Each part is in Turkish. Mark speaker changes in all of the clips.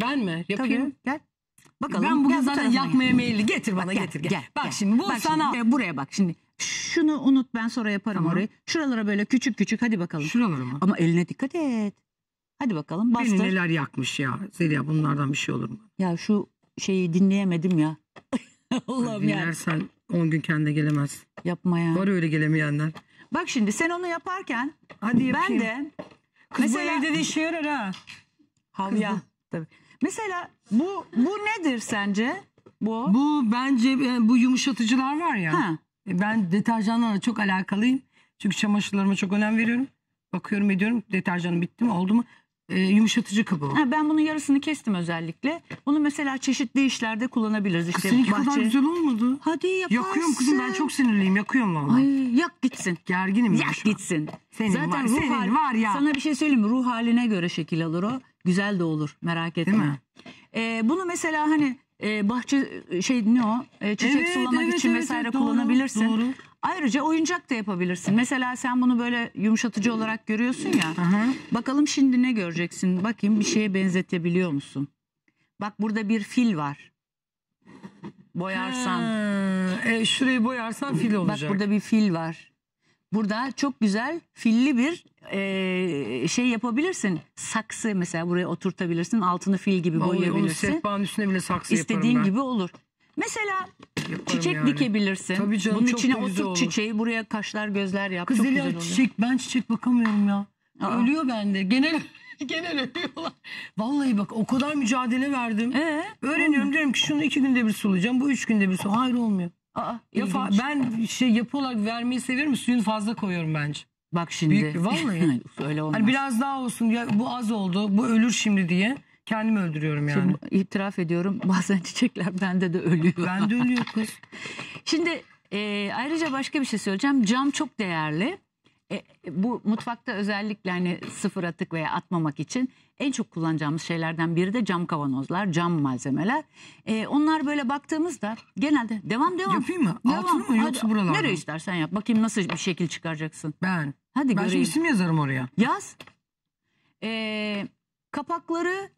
Speaker 1: Ben mi? Yapayım.
Speaker 2: Tabii gel. Bakalım.
Speaker 1: Ben bugün
Speaker 2: gel bu
Speaker 1: zaten
Speaker 2: tarafa
Speaker 1: yakmaya meyilli. Getir bana
Speaker 2: Gel,
Speaker 1: getir gel.
Speaker 2: gel,
Speaker 1: Bak
Speaker 2: gel.
Speaker 1: şimdi bu
Speaker 2: Bak
Speaker 1: sana.
Speaker 2: şimdi, buraya bak şimdi. Şunu unut ben sonra yaparım
Speaker 1: Tamam.
Speaker 2: orayı. Şuralara böyle küçük küçük hadi bakalım.
Speaker 1: Şuraları mı?
Speaker 2: Ama eline dikkat et. Hadi bakalım
Speaker 1: Beni
Speaker 2: bastır.
Speaker 1: neler yakmış ya. Zeliha bunlardan bir şey olur mu?
Speaker 2: Ya şu şeyi dinleyemedim ya. Allah'ım ya.
Speaker 1: Dinlersen 10 gün kendine gelemez.
Speaker 2: Yapma ya.
Speaker 1: Var öyle gelemeyenler.
Speaker 2: Bak şimdi sen onu yaparken
Speaker 1: Hadi
Speaker 2: ben
Speaker 1: yapayım.
Speaker 2: de
Speaker 1: Kız
Speaker 2: mesela
Speaker 1: bu evde de işe yarar ha.
Speaker 2: havya. Tabii. Mesela bu bu nedir sence? Bu.
Speaker 1: Bu bence e, bu yumuşatıcılar var ya.
Speaker 2: Ha.
Speaker 1: E, Ben deterjanlarla çok alakalıyım. Çünkü çamaşırlarıma çok önem veriyorum. Bakıyorum ediyorum deterjanım bitti mi oldu mu? E, yumuşatıcı kabı o.
Speaker 2: Ha, ben bunun yarısını kestim özellikle. Bunu mesela çeşitli işlerde kullanabiliriz. İşte
Speaker 1: seninki kadar
Speaker 2: bahçe-
Speaker 1: güzel olmadı.
Speaker 2: Hadi yaparsın.
Speaker 1: Yakıyorum kızım ben çok sinirliyim yakıyorum valla.
Speaker 2: Ay yak gitsin.
Speaker 1: Gerginim ya
Speaker 2: Yak
Speaker 1: şu an.
Speaker 2: gitsin.
Speaker 1: Senin var, senin
Speaker 2: hali-
Speaker 1: var ya.
Speaker 2: Sana bir şey söyleyeyim mi? Ruh haline göre şekil alır o. Güzel de olur. Merak etme.
Speaker 1: Değil mi?
Speaker 2: Ee, bunu mesela hani e, bahçe şey ne o? E, çiçek
Speaker 1: Evet,
Speaker 2: sulamak
Speaker 1: evet,
Speaker 2: için
Speaker 1: evet,
Speaker 2: vesaire
Speaker 1: evet, doğru,
Speaker 2: kullanabilirsin.
Speaker 1: doğru.
Speaker 2: Ayrıca oyuncak da yapabilirsin. Mesela sen bunu böyle yumuşatıcı olarak görüyorsun ya.
Speaker 1: Aha.
Speaker 2: Bakalım şimdi ne göreceksin? Bakayım bir şeye benzetebiliyor musun? Bak burada bir fil var. Boyarsan.
Speaker 1: Ha, e, şurayı boyarsan fil
Speaker 2: Bak
Speaker 1: olacak.
Speaker 2: burada bir fil var. Burada çok güzel filli bir e, şey yapabilirsin. Saksı mesela buraya oturtabilirsin. Altını fil gibi
Speaker 1: Vallahi onu
Speaker 2: boyayabilirsin.
Speaker 1: sehpanın üstüne bile saksı
Speaker 2: İstediğin
Speaker 1: yaparım ben.
Speaker 2: gibi olur. Mesela
Speaker 1: Yaparım
Speaker 2: çiçek
Speaker 1: yani.
Speaker 2: dikebilirsin.
Speaker 1: Tabii canım,
Speaker 2: Bunun
Speaker 1: çok
Speaker 2: içine
Speaker 1: da güzel
Speaker 2: otur
Speaker 1: olur.
Speaker 2: çiçeği. Buraya kaşlar gözler yap.
Speaker 1: Kız
Speaker 2: çok güzel oluyor.
Speaker 1: çiçek ben çiçek bakamıyorum ya.
Speaker 2: Aa.
Speaker 1: Ölüyor bende. Genel genel ölüyorlar. Vallahi bak o kadar mücadele verdim.
Speaker 2: Ee,
Speaker 1: Öğreniyorum diyorum ki şunu iki günde bir sulayacağım. Bu üç günde bir su. Hayır olmuyor.
Speaker 2: Aa,
Speaker 1: Ya fa- ben şey yapı olarak vermeyi seviyorum. Suyunu fazla koyuyorum bence.
Speaker 2: Bak şimdi.
Speaker 1: Büyük bir- vallahi.
Speaker 2: Öyle olmaz.
Speaker 1: Hani biraz daha olsun ya bu az oldu. Bu ölür şimdi diye kendimi öldürüyorum yani.
Speaker 2: Şimdi itiraf ediyorum bazen çiçekler bende de ölüyor.
Speaker 1: Ben de ölüyor kız.
Speaker 2: Şimdi e, ayrıca başka bir şey söyleyeceğim. Cam çok değerli. E, bu mutfakta özellikle hani sıfır atık veya atmamak için en çok kullanacağımız şeylerden biri de cam kavanozlar, cam malzemeler. E, onlar böyle baktığımızda genelde devam devam.
Speaker 1: Yapayım mı?
Speaker 2: Devam.
Speaker 1: Altını mı yoksa
Speaker 2: Hadi,
Speaker 1: buralardan?
Speaker 2: Nereye istersen yap. Bakayım nasıl bir şekil çıkaracaksın.
Speaker 1: Ben.
Speaker 2: Hadi
Speaker 1: Ben şimdi
Speaker 2: göreyim.
Speaker 1: isim yazarım oraya.
Speaker 2: Yaz. Ee, kapakları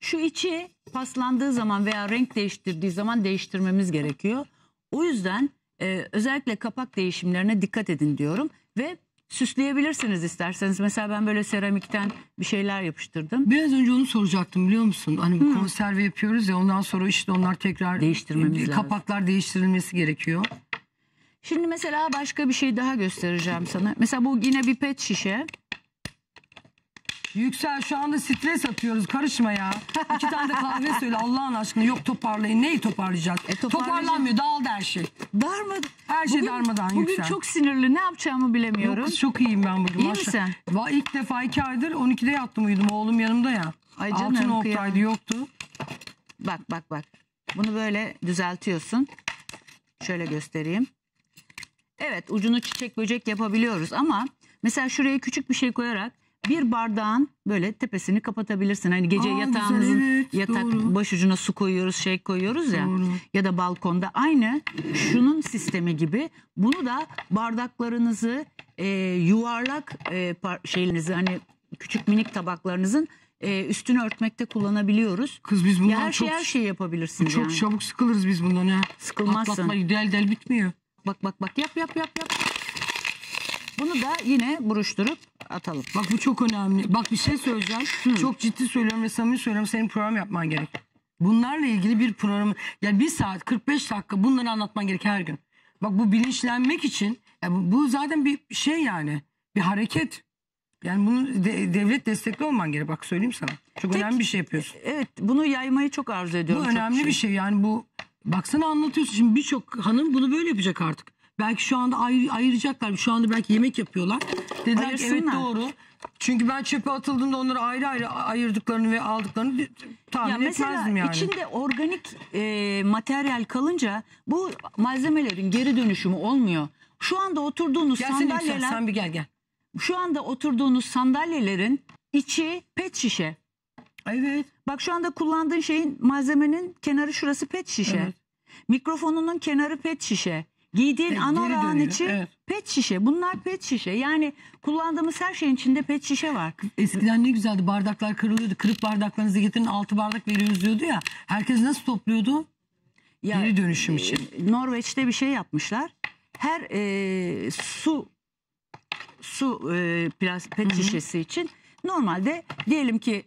Speaker 2: şu içi paslandığı zaman veya renk değiştirdiği zaman değiştirmemiz gerekiyor. O yüzden e, özellikle kapak değişimlerine dikkat edin diyorum ve süsleyebilirsiniz isterseniz. Mesela ben böyle seramikten bir şeyler yapıştırdım.
Speaker 1: Biraz önce onu soracaktım biliyor musun? Hani bir konserve yapıyoruz ya ondan sonra işte onlar tekrar
Speaker 2: Değiştirmemiz
Speaker 1: e,
Speaker 2: lazım.
Speaker 1: kapaklar değiştirilmesi gerekiyor.
Speaker 2: Şimdi mesela başka bir şey daha göstereceğim sana. Mesela bu yine bir pet şişe.
Speaker 1: Yüksel şu anda stres atıyoruz karışma ya. İki tane de kahve söyle Allah'ın aşkına. Yok toparlayın. Neyi toparlayacağız?
Speaker 2: E, toparlayacağım.
Speaker 1: Toparlanmıyor dağıldı her şey.
Speaker 2: Darma,
Speaker 1: Her şey
Speaker 2: bugün,
Speaker 1: darmadan
Speaker 2: Bugün
Speaker 1: Yüksel.
Speaker 2: çok sinirli ne yapacağımı bilemiyorum.
Speaker 1: Yok çok iyiyim ben bugün.
Speaker 2: İyi misin?
Speaker 1: Va ilk defa iki aydır 12'de yattım uyudum. Oğlum yanımda ya.
Speaker 2: Ay
Speaker 1: Altın
Speaker 2: canım,
Speaker 1: oktaydı
Speaker 2: kıyamam.
Speaker 1: yoktu.
Speaker 2: Bak bak bak. Bunu böyle düzeltiyorsun. Şöyle göstereyim. Evet ucunu çiçek böcek yapabiliyoruz ama mesela şuraya küçük bir şey koyarak bir bardağın böyle tepesini kapatabilirsin. Hani gece
Speaker 1: Aa,
Speaker 2: yatağımızın
Speaker 1: güzel, evet,
Speaker 2: yatak
Speaker 1: doğru.
Speaker 2: başucuna su koyuyoruz şey koyuyoruz ya
Speaker 1: Doğru.
Speaker 2: ya da balkonda aynı şunun sistemi gibi bunu da bardaklarınızı e, yuvarlak e, şeylerinizi hani küçük minik tabaklarınızın e, üstünü örtmekte kullanabiliyoruz.
Speaker 1: Kız biz
Speaker 2: Ya
Speaker 1: bundan
Speaker 2: her şey
Speaker 1: çok,
Speaker 2: her şeyi yapabilirsin
Speaker 1: çok
Speaker 2: yani.
Speaker 1: çabuk sıkılırız biz bundan ya.
Speaker 2: Sıkılmazsın.
Speaker 1: Atlatma del del bitmiyor.
Speaker 2: Bak bak bak yap yap yap yap. Bunu da yine buruşturup atalım.
Speaker 1: Bak bu çok önemli. Bak bir şey söyleyeceğim. Çok ciddi söylüyorum ve samimi söylüyorum. Senin program yapman gerek. Bunlarla ilgili bir programı yani bir saat 45 dakika bunları anlatman gerek her gün. Bak bu bilinçlenmek için ya bu, bu zaten bir şey yani bir hareket. Yani bunu de- devlet destekli olman gerek. Bak söyleyeyim sana. Çok
Speaker 2: Tek-
Speaker 1: önemli bir şey yapıyorsun.
Speaker 2: Evet bunu yaymayı çok arzu ediyorum.
Speaker 1: Bu önemli bir şey yani bu baksana anlatıyorsun şimdi birçok hanım bunu böyle yapacak artık. Belki şu anda ayır, ayıracaklar. Şu anda belki yemek yapıyorlar. Dediler ki evet
Speaker 2: Ayırsınlar.
Speaker 1: doğru. Çünkü ben çöpe atıldığında onları ayrı ayrı ayırdıklarını ve aldıklarını
Speaker 2: Ya
Speaker 1: tahmin
Speaker 2: mesela
Speaker 1: etmezdim yani.
Speaker 2: içinde organik e, materyal kalınca bu malzemelerin geri dönüşümü olmuyor. Şu anda oturduğunuz
Speaker 1: Gelsene Yüksel,
Speaker 2: sandalyeler,
Speaker 1: sen bir gel gel.
Speaker 2: şu anda oturduğunuz sandalyelerin içi pet şişe.
Speaker 1: Evet.
Speaker 2: Bak şu anda kullandığın şeyin malzemenin kenarı şurası pet şişe.
Speaker 1: Evet.
Speaker 2: Mikrofonunun kenarı pet şişe. Giydiğin
Speaker 1: Evet,
Speaker 2: anorağın
Speaker 1: geri dönüyor,
Speaker 2: içi
Speaker 1: evet.
Speaker 2: pet şişe. Bunlar pet şişe. Yani kullandığımız her şeyin içinde pet şişe var.
Speaker 1: Eskiden ne güzeldi bardaklar kırılıyordu. Kırık bardaklarınızı getirin altı bardak veriyoruz diyordu ya. Herkes nasıl topluyordu?
Speaker 2: Ya,
Speaker 1: Geri dönüşüm
Speaker 2: e,
Speaker 1: için.
Speaker 2: Norveç'te bir şey yapmışlar. Her e, su su e, plas- pet şişesi için normalde diyelim ki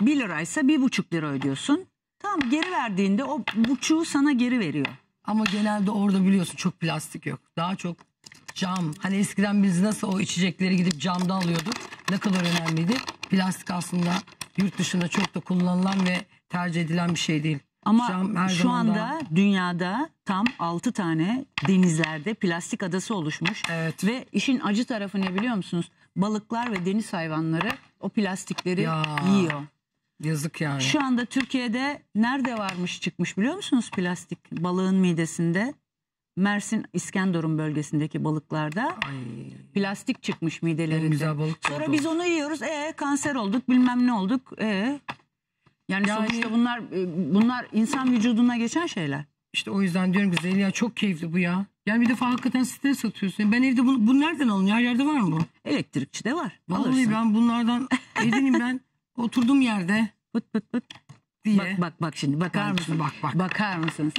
Speaker 2: 1 liraysa bir buçuk lira ödüyorsun. Tamam geri verdiğinde o buçuğu sana geri veriyor.
Speaker 1: Ama genelde orada biliyorsun çok plastik yok. Daha çok cam. Hani eskiden biz nasıl o içecekleri gidip camda alıyorduk. Ne kadar önemliydi. Plastik aslında yurt dışında çok da kullanılan ve tercih edilen bir şey değil.
Speaker 2: Ama
Speaker 1: Cam her
Speaker 2: şu anda
Speaker 1: daha-
Speaker 2: dünyada tam 6 tane denizlerde plastik adası oluşmuş.
Speaker 1: Evet.
Speaker 2: Ve işin acı tarafı ne biliyor musunuz? Balıklar ve deniz hayvanları o plastikleri
Speaker 1: Ya.
Speaker 2: yiyor.
Speaker 1: Yazık yani.
Speaker 2: Şu anda Türkiye'de nerede varmış çıkmış biliyor musunuz plastik balığın midesinde? Mersin İskenderun bölgesindeki balıklarda
Speaker 1: Ay,
Speaker 2: plastik çıkmış midelerinde.
Speaker 1: en güzel balık.
Speaker 2: Sonra biz onu yiyoruz. E kanser olduk bilmem ne olduk. E yani,
Speaker 1: Yani-
Speaker 2: sonuçta bunlar e, bunlar insan vücuduna geçen şeyler.
Speaker 1: İşte o yüzden diyorum ki Zeliha çok keyifli bu ya. Yani bir defa hakikaten stres atıyorsun. Ben evde bunu, bunu nereden alınıyor? Her yerde var mı bu?
Speaker 2: Elektrikçi de var.
Speaker 1: Vallahi
Speaker 2: Alırsın.
Speaker 1: ben bunlardan edineyim ben. Oturduğum yerde
Speaker 2: Pıt pıt pıt.
Speaker 1: diye.
Speaker 2: Bak bak bak şimdi bakar
Speaker 1: Bak,
Speaker 2: mısın?
Speaker 1: bak, bak.
Speaker 2: Bakar mısınız?